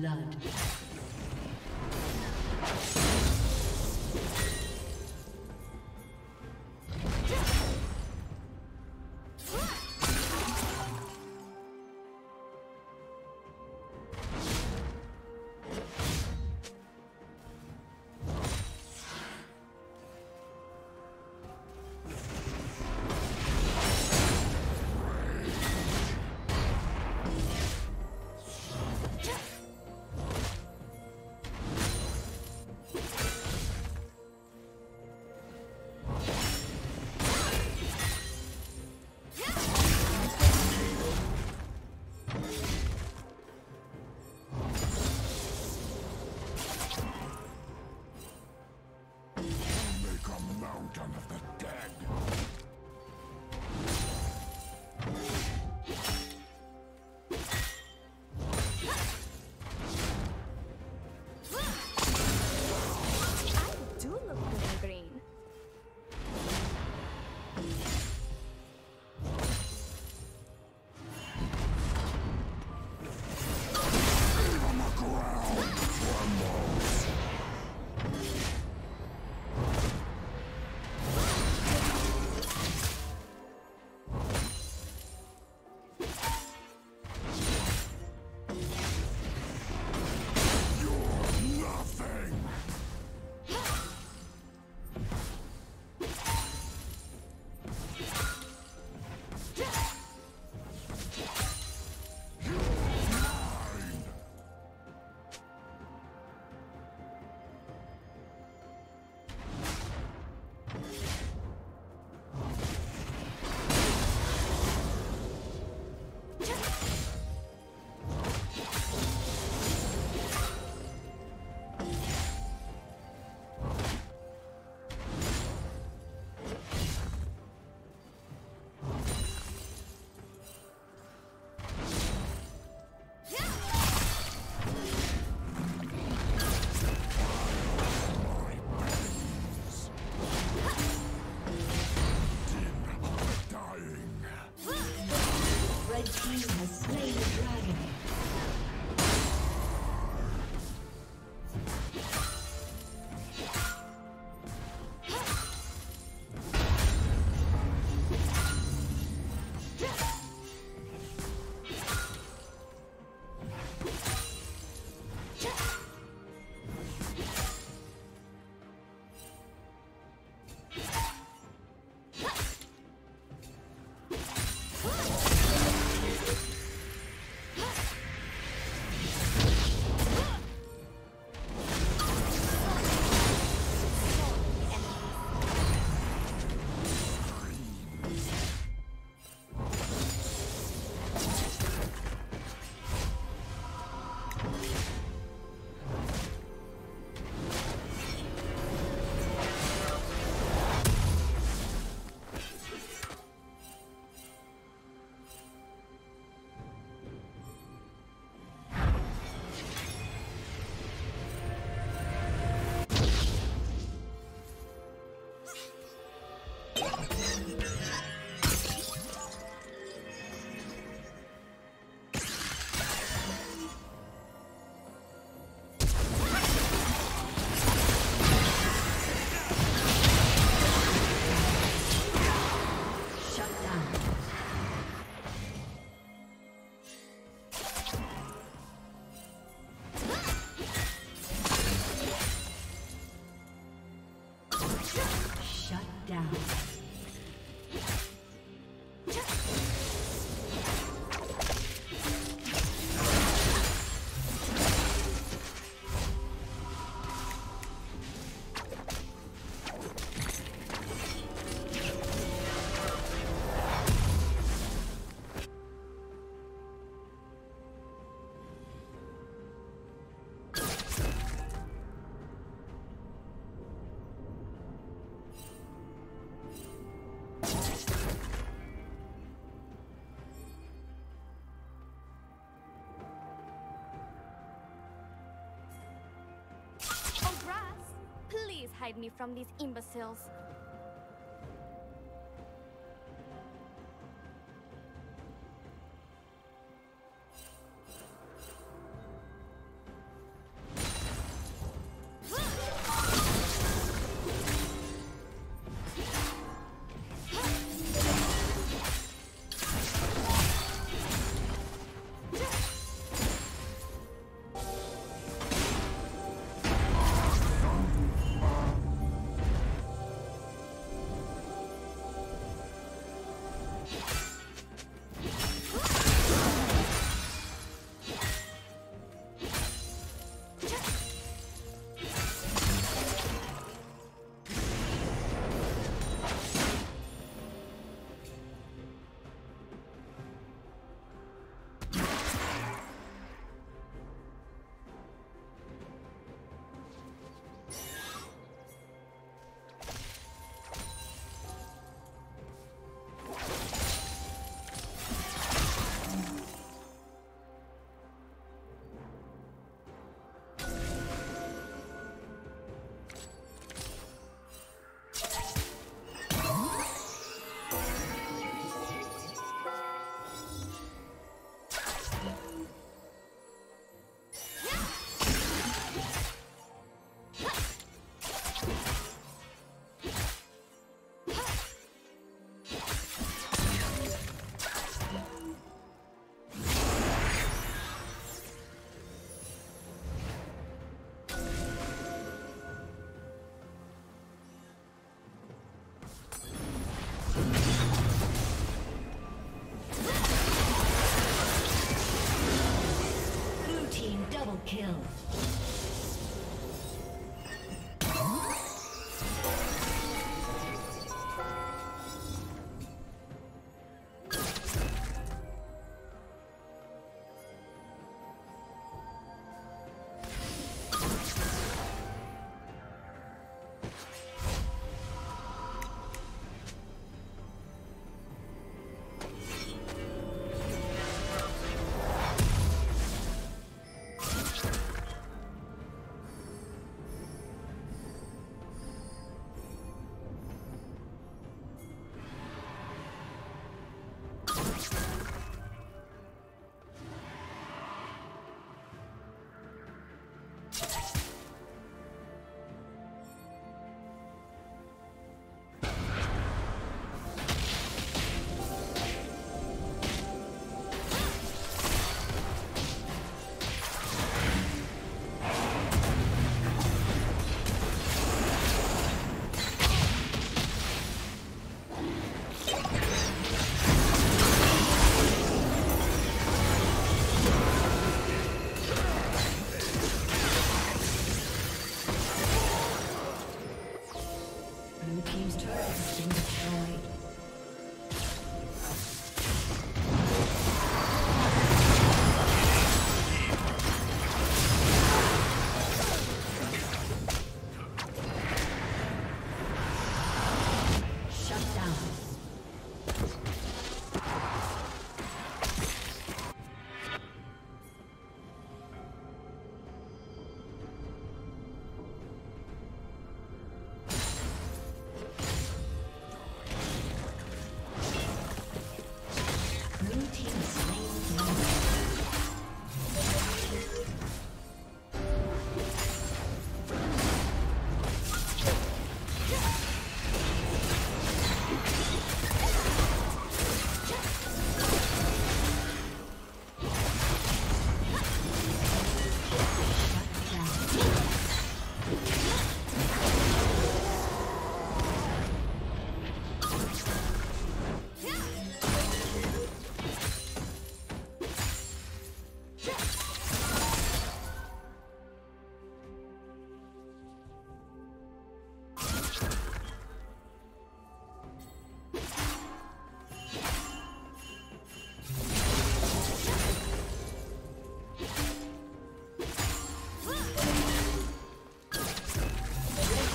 Blood. hide me from these imbeciles. kill.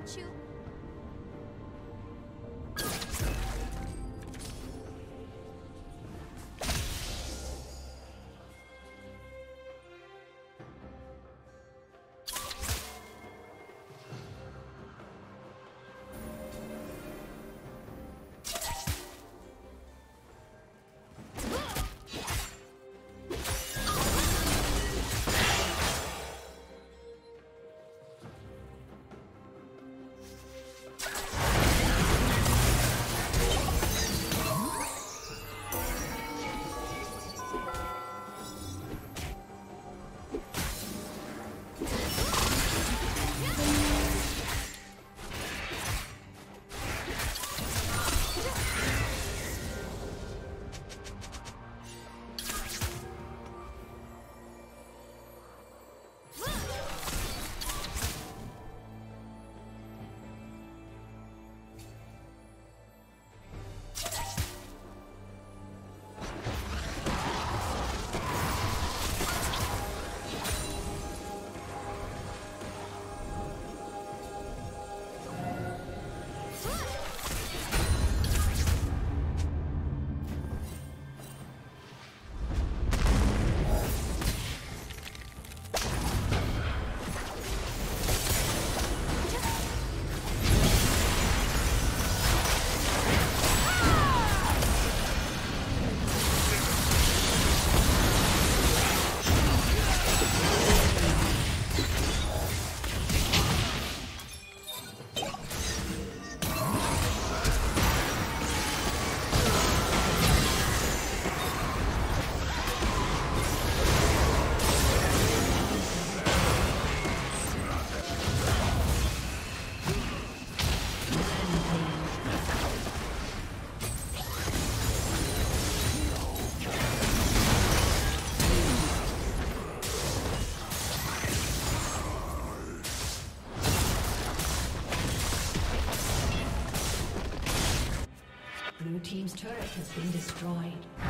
won't you? Has been destroyed.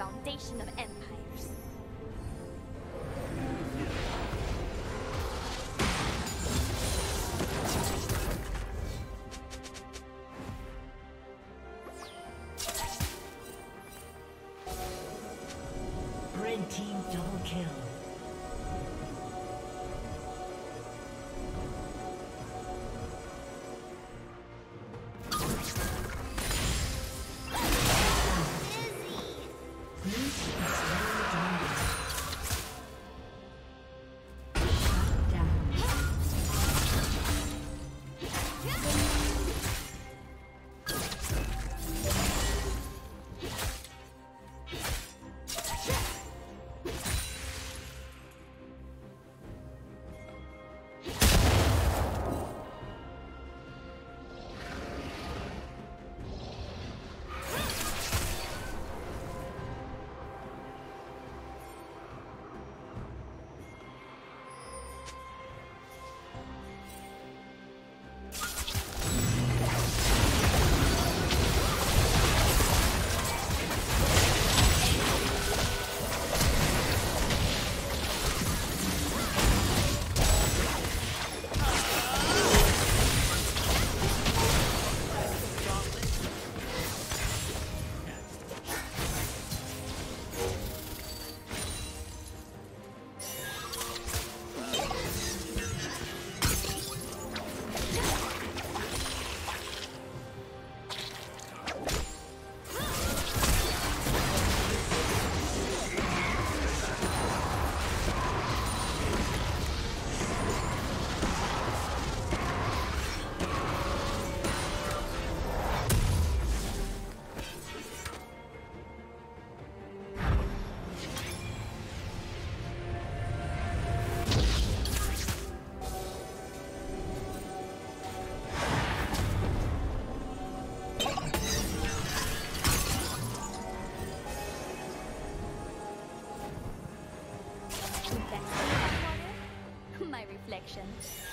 Foundation of empires. Water,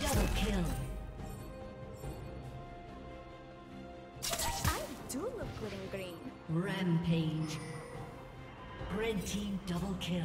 double kill. I do look good in green. Rampage. Red team double kill.